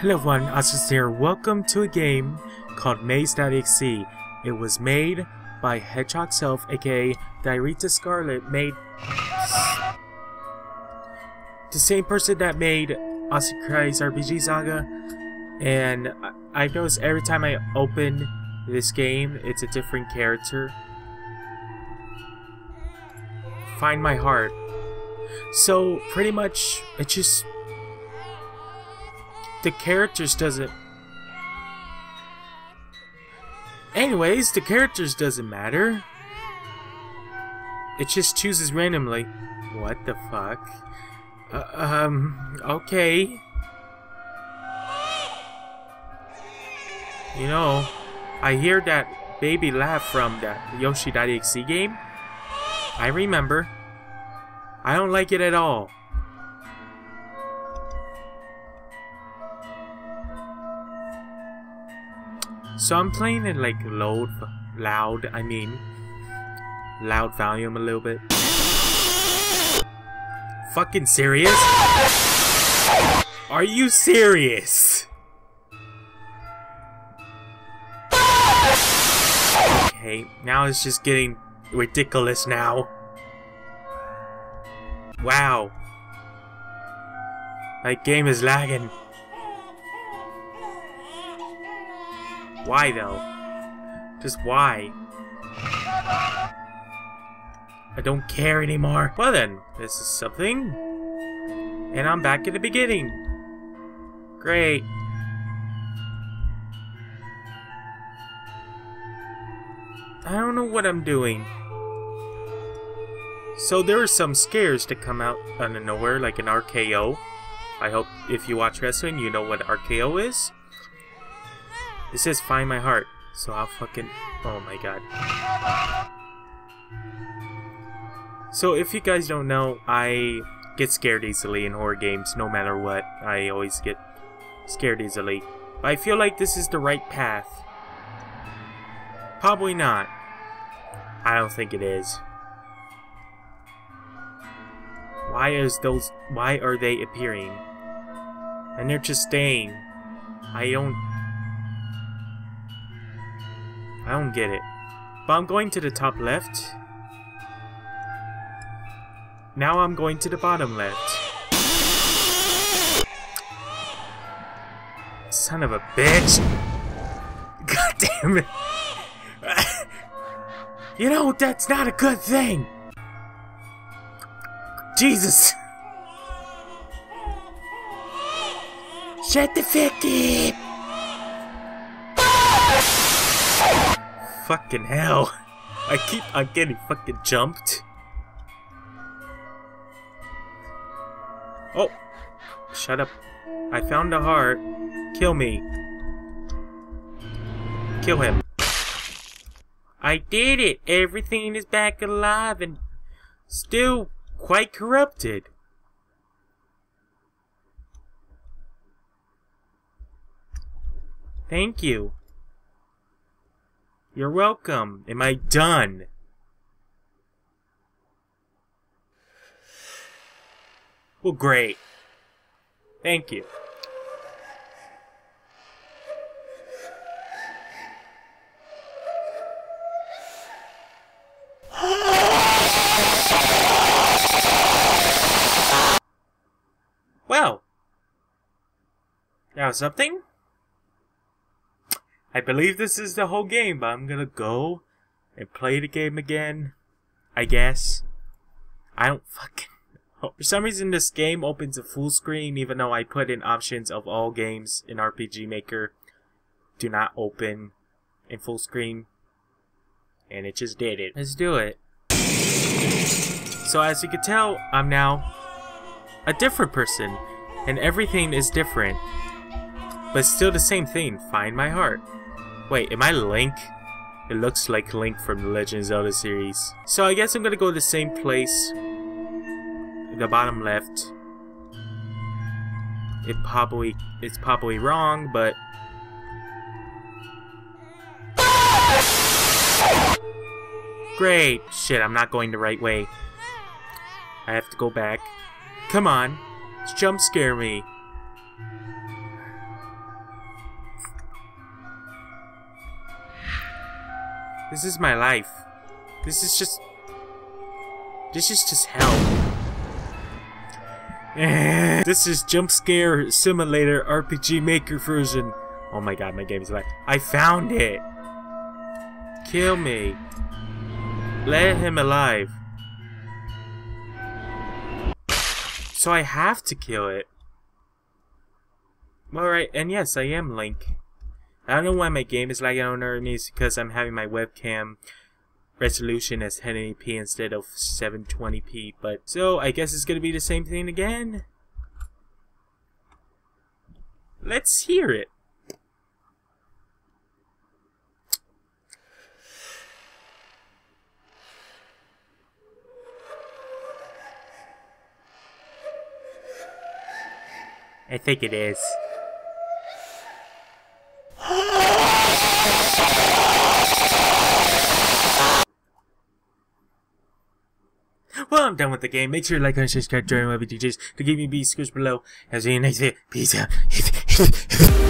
Hello everyone, Austin here. Welcome to a game called Maze.exe. It was made by Hedgehog Self, aka Dierita Scarlet, made the same person that made Christ RPG Saga. And I notice every time I open this game, it's a different character. Find my heart. So pretty much, it just the characters doesn't anyways the characters doesn't matter. It just chooses randomly. What the fuck? Uh, um okay. You know I hear that baby laugh from that Yoshi.exe game. I remember. I don't like it at all So I'm playing it like loud, loud, I mean, loud volume a little bit. Fucking serious? Are you serious? Okay, now it's just getting ridiculous now. Wow. My game is lagging. Why though? Just why? I don't care anymore. Well then, this is something. And I'm back at the beginning. Great. I don't know what I'm doing. So there are some scares to come out out of nowhere, like an RKO. I hope if you watch wrestling, you know what RKO is. It says find my heart. So I'll fucking... Oh my god. So if you guys don't know, I get scared easily in horror games no matter what. I always get scared easily. But I feel like this is the right path. Probably not. I don't think it is. Why is those why are they appearing? And they're just staying. I don't I don't get it. But I'm going to the top left. Now I'm going to the bottom left. Son of a bitch! God damn it! you know, that's not a good thing! Jesus! Shut the fuck up! Fucking hell. I keep on getting fucking jumped. Oh. Shut up. I found a heart. Kill me. Kill him. I did it! Everything is back alive and still quite corrupted. Thank you. You're welcome. Am I done? Well, great. Thank you. Well, that was something. I believe this is the whole game, but I'm gonna go and play the game again. I guess. I don't fucking... For some reason this game opens a full screen even though I put in options of all games in RPG Maker do not open in full screen. And it just did it. Let's do it. So as you can tell, I'm now a different person. And everything is different. But still the same thing, find my heart. Wait, am I Link? It looks like Link from the Legend of Zelda series. So I guess I'm gonna go to the same place. The bottom left. It probably it's probably wrong, but Great! Shit, I'm not going the right way. I have to go back. Come on. Jump scare me. This is my life. This is just... This is just hell. this is Jump Scare Simulator RPG Maker version. Oh my god, my game is back. I found it! Kill me. Let him alive. So I have to kill it. Alright, and yes, I am Link. I don't know why my game is lagging on enemies because I'm having my webcam resolution as 1080p instead of 720p, but so I guess it's gonna be the same thing again. Let's hear it. I think it is. Well, I'm done with the game. Make sure to like and subscribe, join my DJs to give me B scores below. As you next video. Peace out.